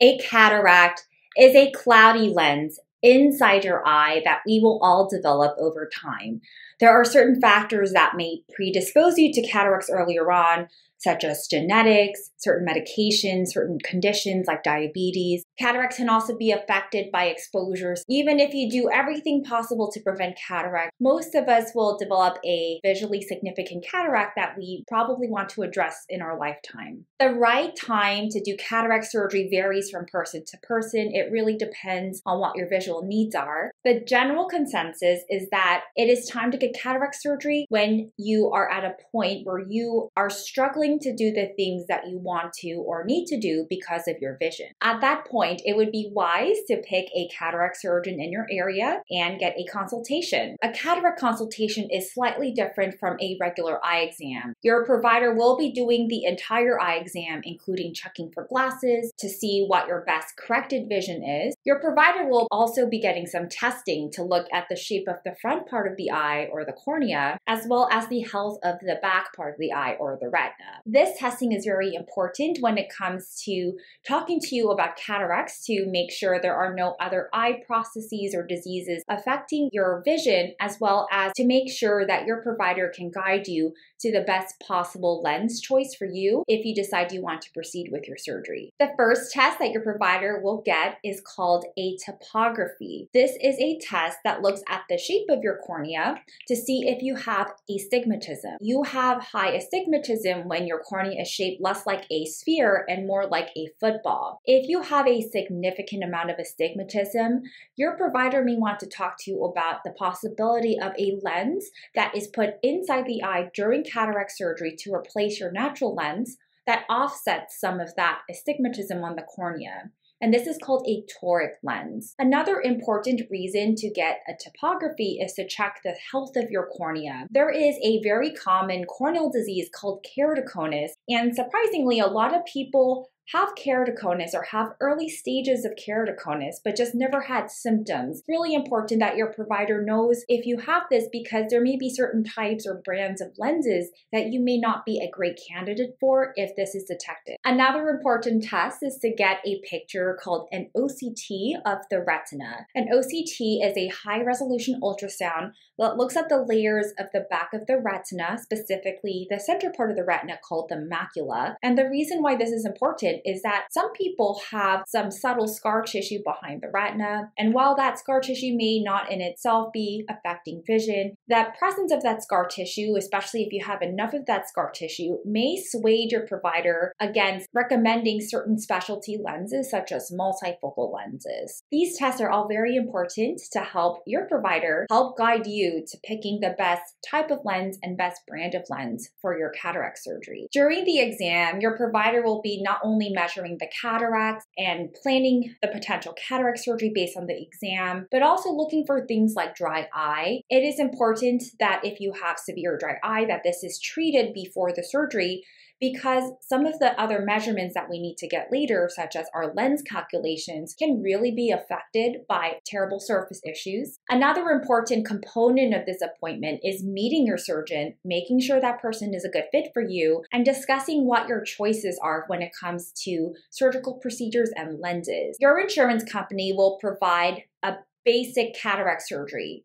A cataract is a cloudy lens inside your eye that we will all develop over time. There are certain factors that may predispose you to cataracts earlier on, such as genetics, certain medications, certain conditions like diabetes. Cataracts can also be affected by exposures. Even if you do everything possible to prevent cataract, most of us will develop a visually significant cataract that we probably want to address in our lifetime. The right time to do cataract surgery varies from person to person. It really depends on what your visual needs are. The general consensus is that it is time to get cataract surgery when you are at a point where you are struggling to do the things that you want to or need to do because of your vision. At that point, it would be wise to pick a cataract surgeon in your area and get a consultation. A cataract consultation is slightly different from a regular eye exam. Your provider will be doing the entire eye exam, including checking for glasses to see what your best corrected vision is. Your provider will also be getting some testing to look at the shape of the front part of the eye or the cornea, as well as the health of the back part of the eye or the retina. This testing is very important when it comes to talking to you about cataracts to make sure there are no other eye processes or diseases affecting your vision, as well as to make sure that your provider can guide you to the best possible lens choice for you if you decide you want to proceed with your surgery. The first test that your provider will get is called a topography. This is a test that looks at the shape of your cornea to see if you have astigmatism. You have high astigmatism when your cornea is shaped less like a sphere and more like a football. If you have a significant amount of astigmatism, your provider may want to talk to you about the possibility of a lens that is put inside the eye during cataract surgery to replace your natural lens that offsets some of that astigmatism on the cornea and this is called a toric lens. Another important reason to get a topography is to check the health of your cornea. There is a very common corneal disease called keratoconus, and surprisingly, a lot of people have keratoconus or have early stages of keratoconus but just never had symptoms. Really important that your provider knows if you have this because there may be certain types or brands of lenses that you may not be a great candidate for if this is detected. Another important test is to get a picture called an OCT of the retina. An OCT is a high resolution ultrasound that looks at the layers of the back of the retina, specifically the center part of the retina called the macula. And the reason why this is important is that some people have some subtle scar tissue behind the retina. And while that scar tissue may not in itself be affecting vision, the presence of that scar tissue, especially if you have enough of that scar tissue, may sway your provider against recommending certain specialty lenses such as multifocal lenses. These tests are all very important to help your provider help guide you to picking the best type of lens and best brand of lens for your cataract surgery. During the exam, your provider will be not only measuring the cataracts and planning the potential cataract surgery based on the exam, but also looking for things like dry eye. It is important that if you have severe dry eye that this is treated before the surgery because some of the other measurements that we need to get later, such as our lens calculations, can really be affected by terrible surface issues. Another important component of this appointment is meeting your surgeon, making sure that person is a good fit for you, and discussing what your choices are when it comes to surgical procedures and lenses. Your insurance company will provide a basic cataract surgery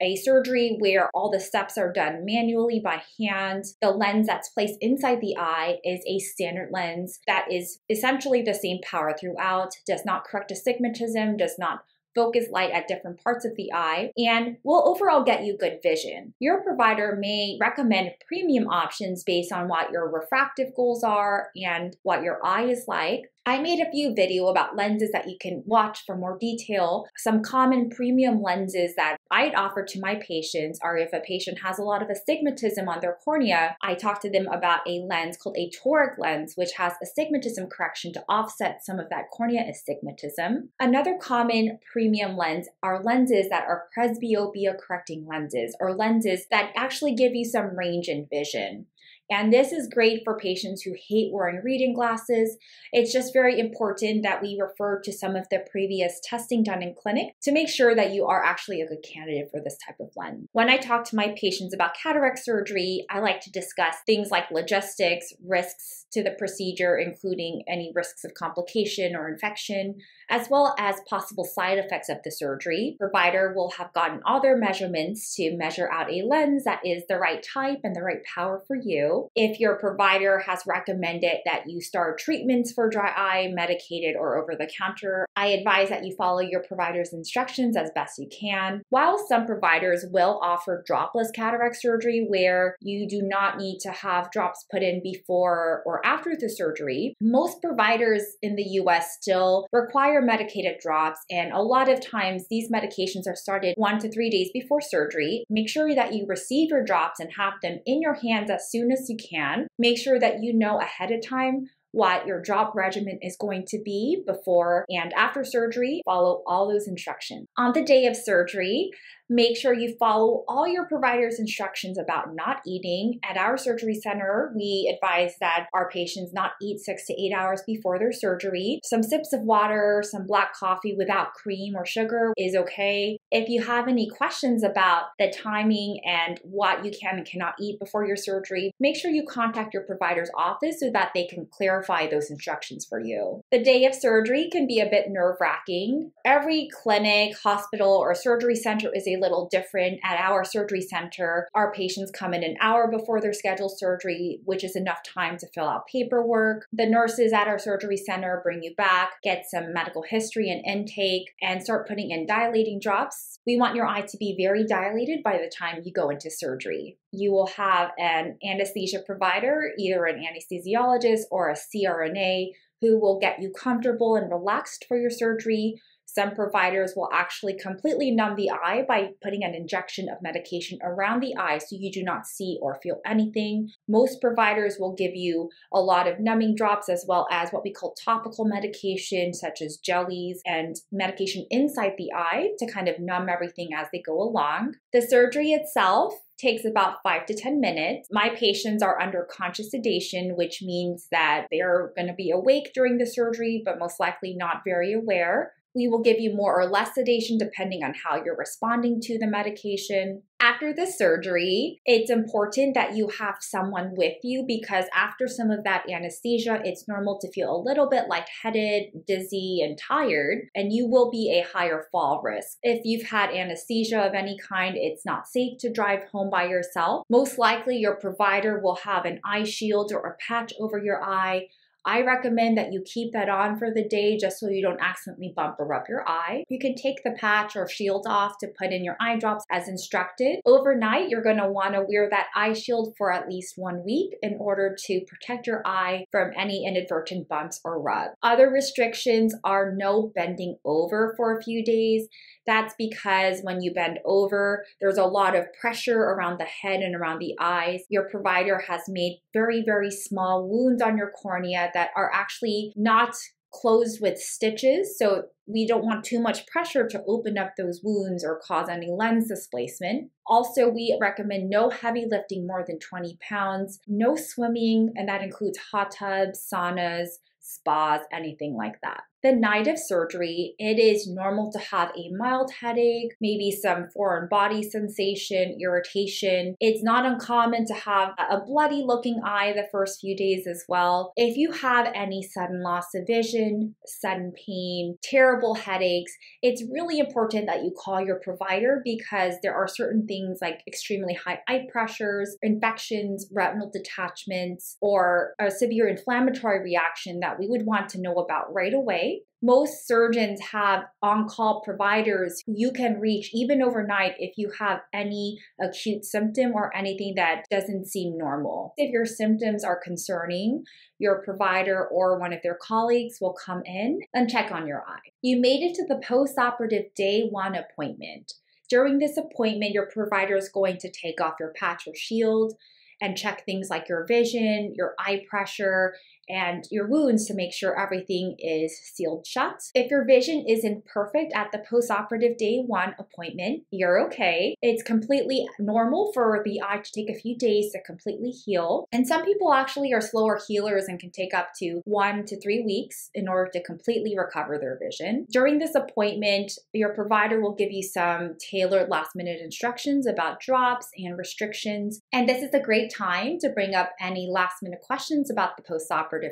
a surgery where all the steps are done manually by hand. The lens that's placed inside the eye is a standard lens that is essentially the same power throughout, does not correct astigmatism, does not focus light at different parts of the eye, and will overall get you good vision. Your provider may recommend premium options based on what your refractive goals are and what your eye is like. I made a few video about lenses that you can watch for more detail. Some common premium lenses that I'd offer to my patients are if a patient has a lot of astigmatism on their cornea, I talk to them about a lens called a toric lens, which has astigmatism correction to offset some of that cornea astigmatism. Another common premium lens are lenses that are presbyopia correcting lenses or lenses that actually give you some range in vision. And this is great for patients who hate wearing reading glasses. It's just very important that we refer to some of the previous testing done in clinic to make sure that you are actually a good candidate for this type of lens. When I talk to my patients about cataract surgery, I like to discuss things like logistics, risks to the procedure, including any risks of complication or infection, as well as possible side effects of the surgery. Provider will have gotten all their measurements to measure out a lens that is the right type and the right power for you. If your provider has recommended that you start treatments for dry eye, medicated or over the counter, I advise that you follow your provider's instructions as best you can. While some providers will offer dropless cataract surgery where you do not need to have drops put in before or after the surgery, most providers in the US still require medicated drops, and a lot of times these medications are started one to three days before surgery. Make sure that you receive your drops and have them in your hands as soon as you can. Make sure that you know ahead of time what your drop regimen is going to be before and after surgery. Follow all those instructions. On the day of surgery, Make sure you follow all your provider's instructions about not eating. At our surgery center, we advise that our patients not eat six to eight hours before their surgery. Some sips of water, some black coffee without cream or sugar is okay. If you have any questions about the timing and what you can and cannot eat before your surgery, make sure you contact your provider's office so that they can clarify those instructions for you. The day of surgery can be a bit nerve wracking. Every clinic, hospital, or surgery center is a little different. At our surgery center, our patients come in an hour before their scheduled surgery, which is enough time to fill out paperwork. The nurses at our surgery center bring you back, get some medical history and intake, and start putting in dilating drops. We want your eye to be very dilated by the time you go into surgery. You will have an anesthesia provider, either an anesthesiologist or a CRNA, who will get you comfortable and relaxed for your surgery. Some providers will actually completely numb the eye by putting an injection of medication around the eye so you do not see or feel anything. Most providers will give you a lot of numbing drops as well as what we call topical medication, such as jellies and medication inside the eye to kind of numb everything as they go along. The surgery itself takes about five to 10 minutes. My patients are under conscious sedation, which means that they're going to be awake during the surgery, but most likely not very aware. We will give you more or less sedation depending on how you're responding to the medication. After the surgery, it's important that you have someone with you because after some of that anesthesia, it's normal to feel a little bit lightheaded, dizzy, and tired, and you will be a higher fall risk. If you've had anesthesia of any kind, it's not safe to drive home by yourself. Most likely, your provider will have an eye shield or a patch over your eye I recommend that you keep that on for the day just so you don't accidentally bump or rub your eye. You can take the patch or shield off to put in your eye drops as instructed. Overnight, you're going to want to wear that eye shield for at least one week in order to protect your eye from any inadvertent bumps or rub. Other restrictions are no bending over for a few days. That's because when you bend over, there's a lot of pressure around the head and around the eyes. Your provider has made very, very small wounds on your cornea that are actually not closed with stitches. So we don't want too much pressure to open up those wounds or cause any lens displacement. Also, we recommend no heavy lifting more than 20 pounds, no swimming, and that includes hot tubs, saunas, spas, anything like that. The night of surgery, it is normal to have a mild headache, maybe some foreign body sensation, irritation. It's not uncommon to have a bloody looking eye the first few days as well. If you have any sudden loss of vision, sudden pain, terrible headaches, it's really important that you call your provider because there are certain things like extremely high eye pressures, infections, retinal detachments, or a severe inflammatory reaction that we would want to know about right away most surgeons have on call providers who you can reach even overnight if you have any acute symptom or anything that doesn't seem normal. If your symptoms are concerning, your provider or one of their colleagues will come in and check on your eye. You made it to the post operative day one appointment. During this appointment, your provider is going to take off your patch or shield and check things like your vision, your eye pressure, and your wounds to make sure everything is sealed shut. If your vision isn't perfect at the postoperative day one appointment, you're okay. It's completely normal for the eye to take a few days to completely heal. And some people actually are slower healers and can take up to one to three weeks in order to completely recover their vision. During this appointment, your provider will give you some tailored last minute instructions about drops and restrictions. And this is a great time to bring up any last minute questions about the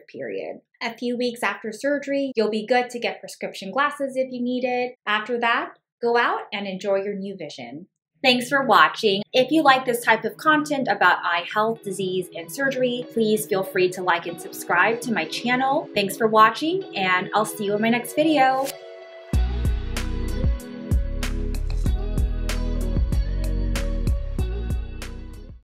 period. A few weeks after surgery, you'll be good to get prescription glasses if you need it. After that, go out and enjoy your new vision. Thanks for watching. If you like this type of content about eye health, disease, and surgery, please feel free to like and subscribe to my channel. Thanks for watching, and I'll see you in my next video.